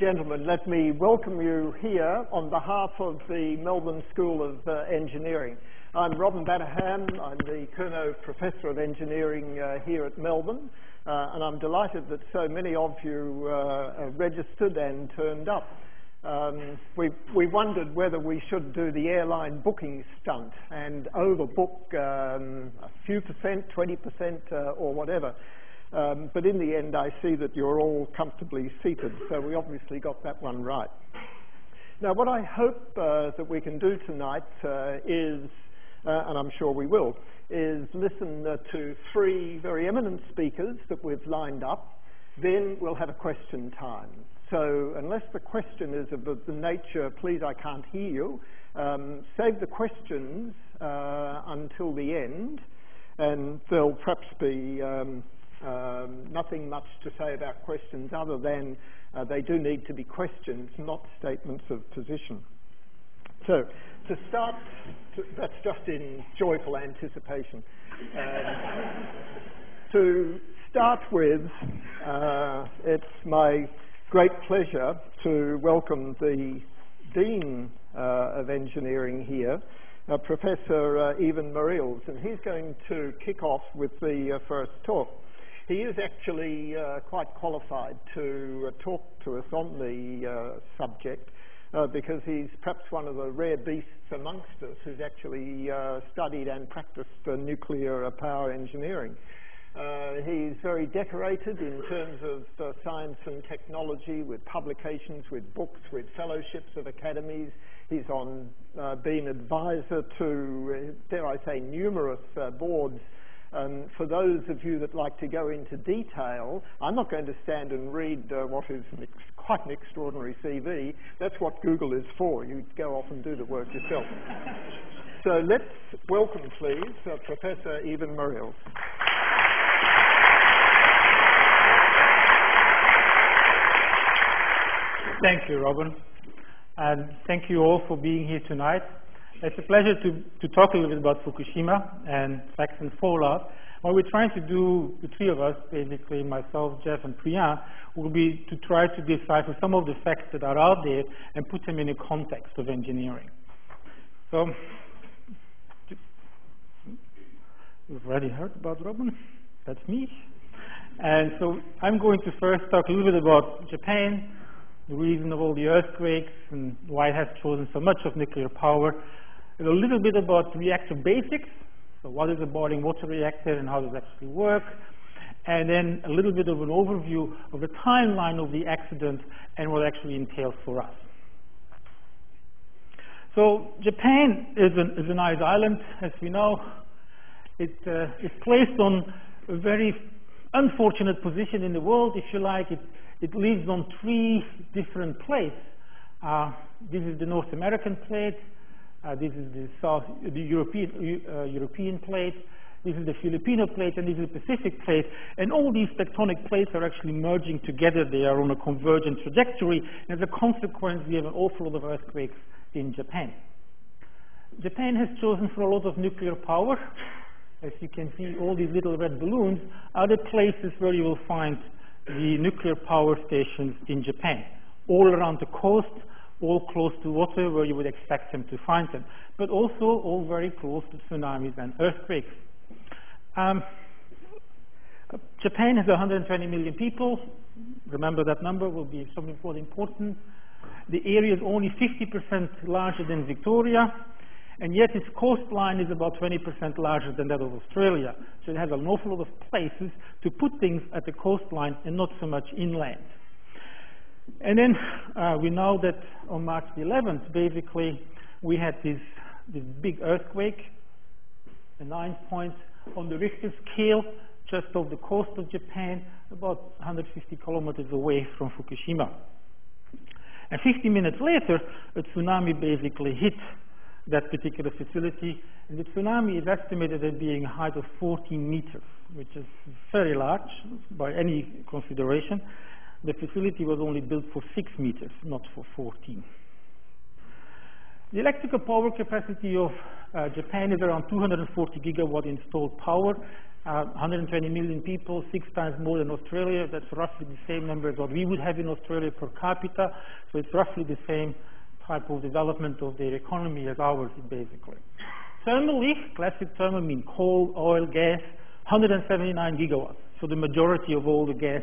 gentlemen, let me welcome you here on behalf of the Melbourne School of uh, Engineering. I'm Robin Batterham. I'm the Kernot Professor of Engineering uh, here at Melbourne, uh, and I'm delighted that so many of you uh, registered and turned up. Um, we, we, wondered whether we should do the airline booking stunt and overbook um, a few percent, 20% uh, or whatever. Um, but in the end, I see that you're all comfortably seated, so we obviously got that one right. Now, what I hope uh, that we can do tonight uh, is, uh, and I'm sure we will, is listen uh, to three very eminent speakers that we've lined up. Then we'll have a question time. So, unless the question is of the nature, please, I can't hear you, um, save the questions uh, until the end, and there'll perhaps be um, um, nothing much to say about questions other than uh, they do need to be questions, not statements of position. So, to start, to, that's just in joyful anticipation. Um, to start with, uh, it's my great pleasure to welcome the Dean uh, of Engineering here, uh, Professor uh, Iven and he's going to kick off with the uh, first talk. He is actually uh, quite qualified to uh, talk to us on the uh, subject uh, because he's perhaps one of the rare beasts amongst us who's actually uh, studied and practiced nuclear power engineering. he's very decorated in terms of science and technology with publications, with books, with fellowships of academies. He's on been advisor to, dare I say, numerous boards um, for those of you that like to go into detail, I'm not going to stand and read uh, what is an quite an extraordinary CV. That's what Google is for. You go off and do the work yourself. so let's welcome, please, uh, Professor Iven Mareels. Thank you, Robin. And thank you all for being here tonight. It's a pleasure to, to talk a little bit about Fukushima and facts and fallout. What we're trying to do, the three of us, basically myself, Geoff, and Priya, will be to try to decipher some of the facts that are out there and put them in a context of engineering. So, you've already heard about Robin. That's me. And so I'm going to first talk a little bit about Japan, the reason of all the earthquakes, and why it has chosen so much of nuclear power, a little bit about reactor basics. So what is a boiling water reactor and how does it actually work? And then a little bit of an overview of the timeline of the accident and what actually entails for us. So Japan is an, is an ice island, as we know. It uh, is placed on a very unfortunate position in the world, if you like. It, it lives on three different plates. Uh, this is the North American plate, uh, this is the South, the European, uh, European plate. This is the Filipino plate, and this is the Pacific plate. And all these tectonic plates are actually merging together. They are on a convergent trajectory. And as a consequence, we have an awful lot of earthquakes in Japan. Japan has chosen for a lot of nuclear power. As you can see, all these little red balloons are the places where you will find the nuclear power stations in Japan, all around the coast, all close to water where you would expect them to find them, but also all very close to tsunamis and earthquakes. Um, Japan has 120 million people. Remember that number will be something quite important. The area is only 50% larger than Victoria, and yet its coastline is about 20% larger than that of Australia. So it has an awful lot of places to put things at the coastline and not so much inland. And then uh, we know that on March the 11th, basically, we had this, this big earthquake, a nine point on the Richter scale, just off the coast of Japan, about 150 kilometers away from Fukushima. And 50 minutes later, a tsunami basically hit that particular facility, and the tsunami is estimated at being a height of 14 meters, which is very large by any consideration the facility was only built for 6 meters, not for 14. The electrical power capacity of uh, Japan is around 240 gigawatt installed power, uh, 120 million people, six times more than Australia. That's roughly the same number as what we would have in Australia per capita. So it's roughly the same type of development of their economy as ours, basically. Thermally, classic thermal means coal, oil, gas, 179 gigawatts. So the majority of all the gas,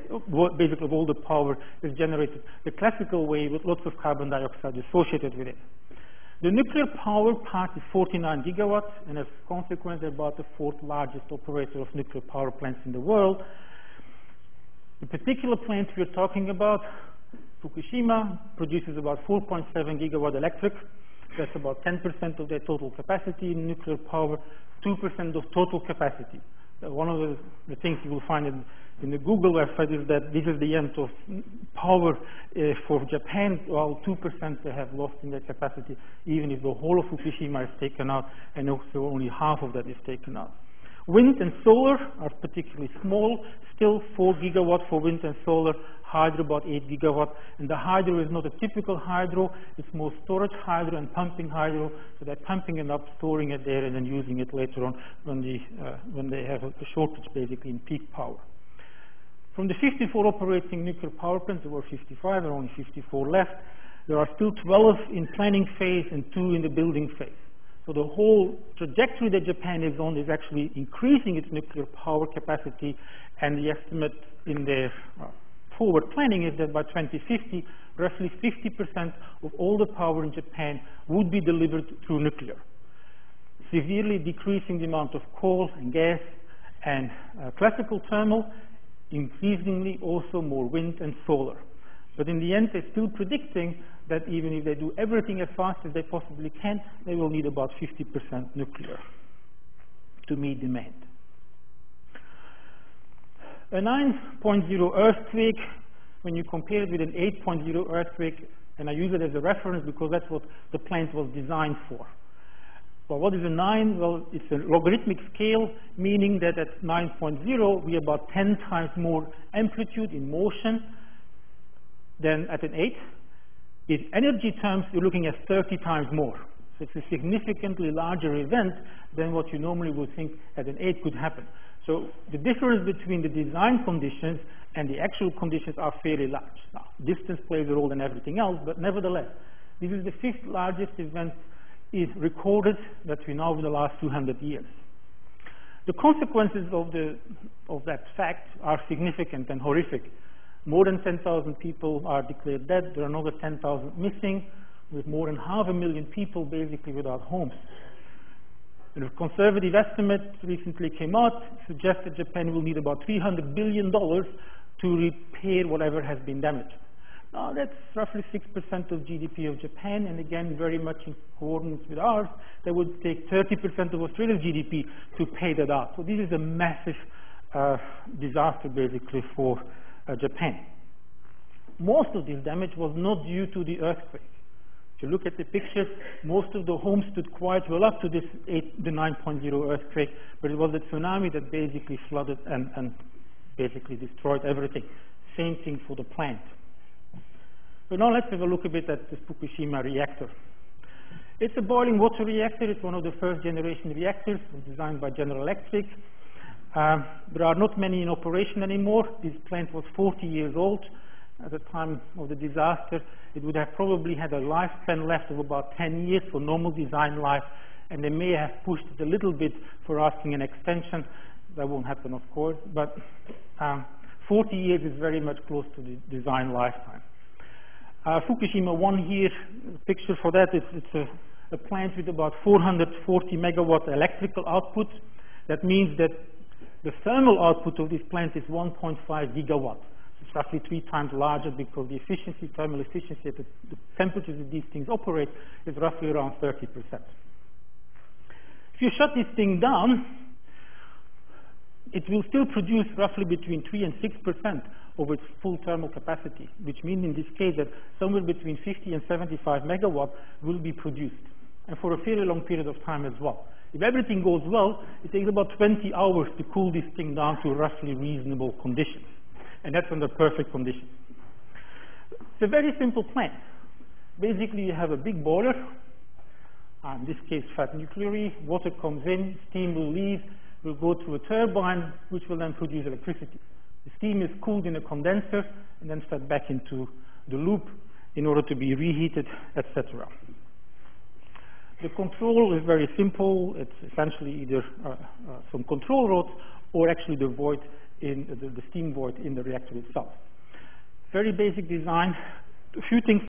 basically of all the power is generated the classical way with lots of carbon dioxide associated with it. The nuclear power part is 49 gigawatts, and as a consequence, about the fourth largest operator of nuclear power plants in the world. The particular plant we're talking about, Fukushima, produces about 4.7 gigawatt electric. That's about 10% of their total capacity in nuclear power, 2% of total capacity. One of the, the, things you will find in, in, the Google website is that this is the end of power uh, for Japan, while 2% they have lost in their capacity, even if the whole of Fukushima is taken out, and also only half of that is taken out. Wind and solar are particularly small, still 4 gigawatt for wind and solar, hydro about 8 gigawatt, and the hydro is not a typical hydro, it's more storage hydro and pumping hydro, so they're pumping it up, storing it there, and then using it later on when, the, uh, when they have a, shortage basically in peak power. From the 54 operating nuclear power plants, there were 55, there are only 54 left. There are still 12 in planning phase and two in the building phase. So the whole trajectory that Japan is on is actually increasing its nuclear power capacity, and the estimate in their uh, forward planning is that by 2050, roughly 50% of all the power in Japan would be delivered through nuclear, severely decreasing the amount of coal and gas and uh, classical thermal, increasingly also more wind and solar. But in the end, they're still predicting that even if they do everything as fast as they possibly can, they will need about 50% nuclear to meet demand. A 9.0 earthquake, when you compare it with an 8.0 earthquake, and I use it as a reference because that's what the plant was designed for. Well, what is a 9? Well, it's a logarithmic scale, meaning that at 9.0, we have about 10 times more amplitude in motion than at an 8. In energy terms, you're looking at 30 times more. So it's a significantly larger event than what you normally would think at an 8 could happen. So the difference between the design conditions and the actual conditions are fairly large. Now, distance plays a role in everything else, but nevertheless, this is the fifth largest event is recorded that we know in the last 200 years. The consequences of, the, of that fact are significant and horrific. More than 10,000 people are declared dead. There are another 10,000 missing, with more than half a million people basically without homes. And a conservative estimate recently came out, suggested Japan will need about $300 billion to repair whatever has been damaged. Now, that's roughly 6% of GDP of Japan, and again, very much in accordance with ours, that would take 30% of Australia's GDP to pay that out. So this is a massive uh, disaster, basically, for uh, Japan. Most of this damage was not due to the earthquake. If you look at the pictures, most of the homes stood quite well up to this 8, the 9.0 earthquake, but it was the tsunami that basically flooded and, and basically destroyed everything. Same thing for the plant. So now let's have a look a bit at the Fukushima reactor. It's a boiling water reactor. It's one of the first generation reactors designed by General Electric. Um, there are not many in operation anymore. This plant was 40 years old at the time of the disaster. It would have probably had a lifespan left of about 10 years for normal design life, and they may have pushed it a little bit for asking an extension. That won't happen, of course, but um, 40 years is very much close to the design lifetime. Uh, Fukushima 1 here, picture for that, it's, it's a, a plant with about 440 megawatt electrical output. That means that the thermal output of this plant is 1.5 gigawatts. It's roughly three times larger because the efficiency, thermal efficiency at the, the temperatures that these things operate is roughly around 30%. If you shut this thing down, it will still produce roughly between 3 and 6% of its full thermal capacity, which means in this case that somewhere between 50 and 75 megawatts will be produced, and for a fairly long period of time as well. If everything goes well, it takes about 20 hours to cool this thing down to roughly reasonable conditions. And that's under perfect conditions. It's a very simple plant. Basically, you have a big boiler, uh, in this case fat nuclear, water comes in, steam will leave, will go to a turbine, which will then produce electricity. The steam is cooled in a condenser and then fed back into the loop in order to be reheated, etc. The control is very simple. It's essentially either uh, uh, some control rods or actually the void in the, the steam void in the reactor itself. Very basic design. A few things